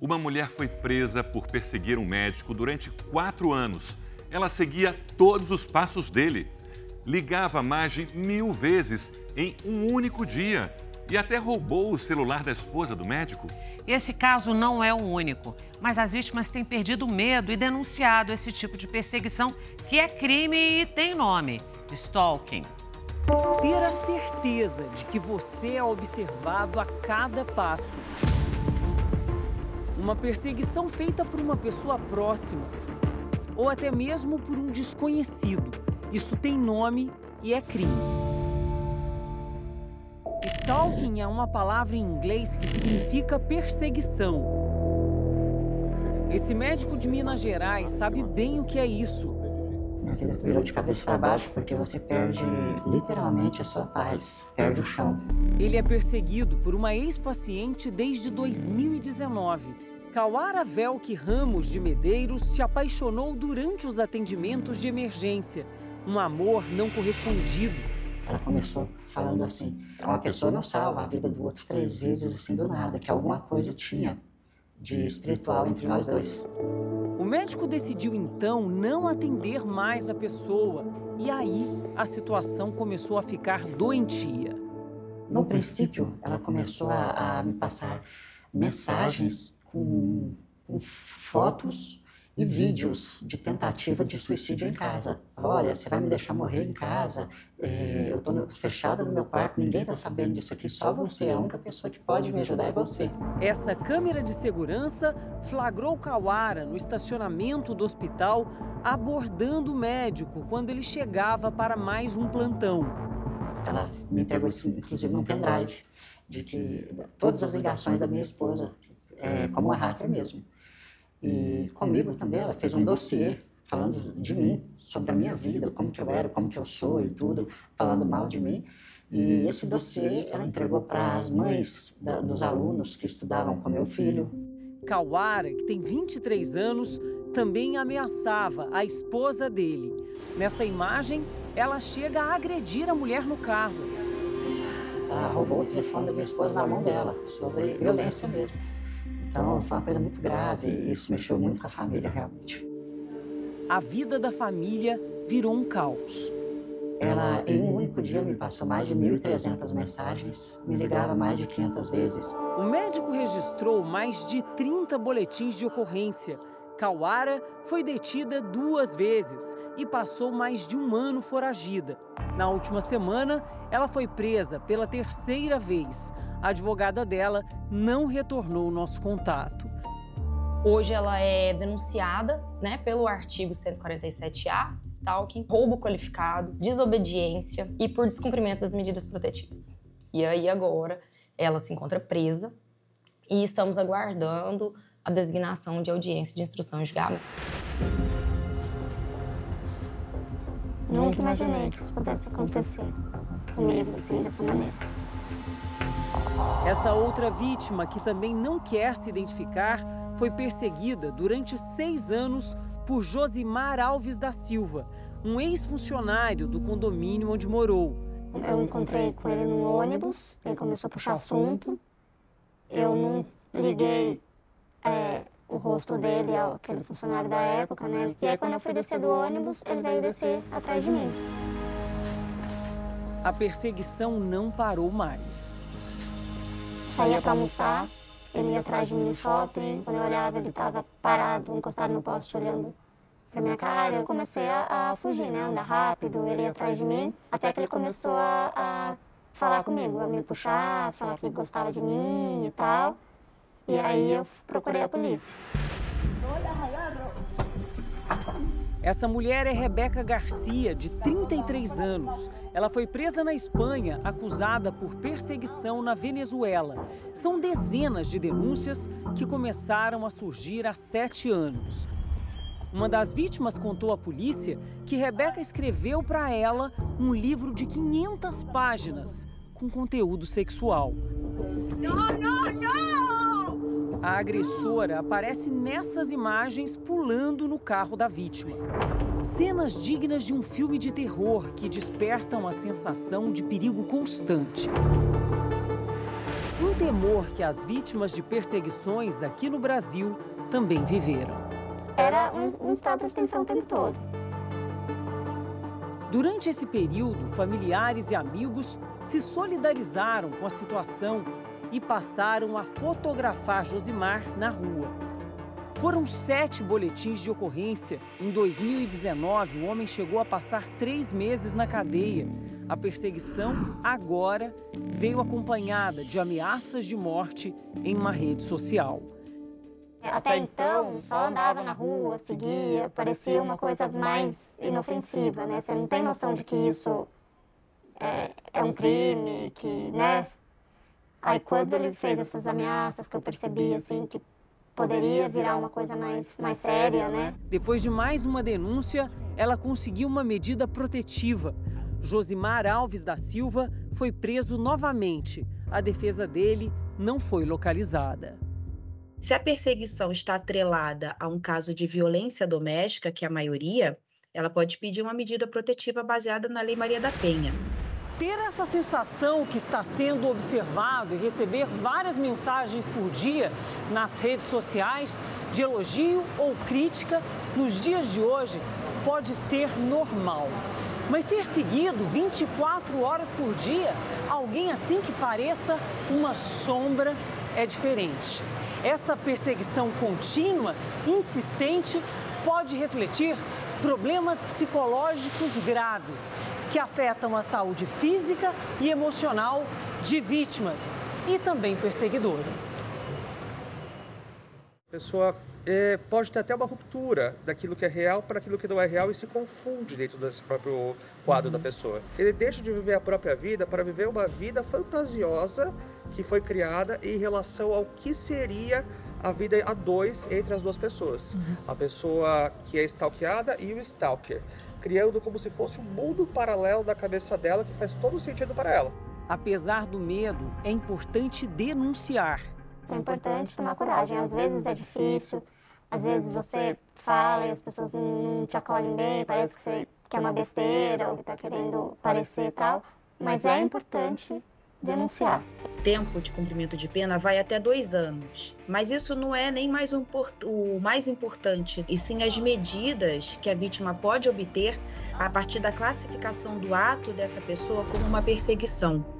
Uma mulher foi presa por perseguir um médico durante quatro anos. Ela seguia todos os passos dele. Ligava mais de mil vezes em um único dia e até roubou o celular da esposa do médico. Esse caso não é o único, mas as vítimas têm perdido medo e denunciado esse tipo de perseguição, que é crime e tem nome: stalking. Ter a certeza de que você é observado a cada passo. Uma perseguição feita por uma pessoa próxima ou até mesmo por um desconhecido. Isso tem nome e é crime. Stalking é uma palavra em inglês que significa perseguição. Esse médico de Minas Gerais sabe bem o que é isso. Minha vida virou de cabeça para baixo porque você perde literalmente a sua paz, perde o chão. Ele é perseguido por uma ex-paciente desde 2019. Kawara Velk Ramos de Medeiros se apaixonou durante os atendimentos de emergência. Um amor não correspondido ela começou falando assim: uma pessoa não salva a vida do outro três vezes assim do nada, que alguma coisa tinha de espiritual entre nós dois. O médico decidiu então não atender mais a pessoa e aí a situação começou a ficar doentia. No princípio, ela começou a, a me passar mensagens com, com fotos e vídeos de tentativa de suicídio em casa. Olha, você vai me deixar morrer em casa, é, eu estou fechada no meu quarto, ninguém está sabendo disso aqui, só você, a única pessoa que pode me ajudar é você. Essa câmera de segurança flagrou Kawara no estacionamento do hospital, abordando o médico quando ele chegava para mais um plantão. Ela me entregou isso, inclusive, num pendrive, de que todas as ligações da minha esposa, é, como uma hacker mesmo. E comigo também, ela fez um dossiê falando de mim, sobre a minha vida, como que eu era, como que eu sou e tudo, falando mal de mim. E esse dossiê ela entregou para as mães da, dos alunos que estudavam com meu filho. Kawara, que tem 23 anos, também ameaçava a esposa dele. Nessa imagem, ela chega a agredir a mulher no carro. Ela roubou o telefone da minha esposa na mão dela, sobre violência mesmo. Então foi uma coisa muito grave e isso mexeu muito com a família, realmente. A vida da família virou um caos. Ela, em um único dia, me passou mais de 1.300 mensagens, me ligava mais de 500 vezes. O médico registrou mais de 30 boletins de ocorrência. Kawara foi detida duas vezes e passou mais de um ano foragida. Na última semana, ela foi presa pela terceira vez a advogada dela não retornou o nosso contato. Hoje ela é denunciada né, pelo artigo 147A, stalking, roubo qualificado, desobediência e por descumprimento das medidas protetivas. E aí agora ela se encontra presa e estamos aguardando a designação de audiência de instrução e julgamento. Nunca imaginei que isso pudesse acontecer comigo assim, dessa maneira. Essa outra vítima, que também não quer se identificar, foi perseguida durante seis anos por Josimar Alves da Silva, um ex-funcionário do condomínio onde morou. Eu encontrei com ele no ônibus, ele começou a puxar assunto. Eu não liguei é, o rosto dele ao aquele funcionário da época, né? E aí quando eu fui descer do ônibus, ele veio descer atrás de mim. A perseguição não parou mais saía para almoçar, ele ia atrás de mim no shopping. Quando eu olhava, ele estava parado, encostado no poste, olhando para minha cara. Eu comecei a, a, fugir, né? Andar rápido, ele ia atrás de mim. Até que ele começou a, a falar comigo, a me puxar, falar que gostava de mim e tal. E aí eu procurei a polícia. Essa mulher é Rebeca Garcia, de 33 anos. Ela foi presa na Espanha, acusada por perseguição na Venezuela. São dezenas de denúncias que começaram a surgir há sete anos. Uma das vítimas contou à polícia que Rebeca escreveu para ela um livro de 500 páginas com conteúdo sexual. Não, não, não! A agressora aparece nessas imagens pulando no carro da vítima. Cenas dignas de um filme de terror que despertam a sensação de perigo constante. Um temor que as vítimas de perseguições aqui no Brasil também viveram. Era um, um estado de tensão o tempo todo. Durante esse período, familiares e amigos se solidarizaram com a situação e passaram a fotografar Josimar na rua. Foram sete boletins de ocorrência. Em 2019, o homem chegou a passar três meses na cadeia. A perseguição agora veio acompanhada de ameaças de morte em uma rede social. Até então, só andava na rua, seguia, parecia uma coisa mais inofensiva, né? Você não tem noção de que isso é, é um crime, que, né? Aí quando ele fez essas ameaças que eu percebi, assim, que poderia virar uma coisa mais, mais séria, né? Depois de mais uma denúncia, ela conseguiu uma medida protetiva. Josimar Alves da Silva foi preso novamente. A defesa dele não foi localizada. Se a perseguição está atrelada a um caso de violência doméstica, que é a maioria, ela pode pedir uma medida protetiva baseada na Lei Maria da Penha. Ter essa sensação que está sendo observado e receber várias mensagens por dia nas redes sociais de elogio ou crítica nos dias de hoje pode ser normal. Mas ser seguido 24 horas por dia, alguém assim que pareça uma sombra, é diferente. Essa perseguição contínua, insistente, pode refletir problemas psicológicos graves que afetam a saúde física e emocional de vítimas e também perseguidores. A pessoa é, pode ter até uma ruptura daquilo que é real para aquilo que não é real e se confunde dentro desse próprio quadro uhum. da pessoa. Ele deixa de viver a própria vida para viver uma vida fantasiosa que foi criada em relação ao que seria a vida a dois entre as duas pessoas. Uhum. A pessoa que é stalkeada e o stalker. Criando como se fosse um mundo paralelo da cabeça dela que faz todo sentido para ela. Apesar do medo, é importante denunciar. É importante tomar coragem. Às vezes é difícil, às vezes você fala e as pessoas não te acolhem bem, parece que você quer uma besteira ou que está querendo parecer e tal, mas é importante denunciar. O tempo de cumprimento de pena vai até dois anos, mas isso não é nem mais o, o mais importante, e sim as medidas que a vítima pode obter a partir da classificação do ato dessa pessoa como uma perseguição.